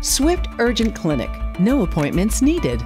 Swift Urgent Clinic. No appointments needed.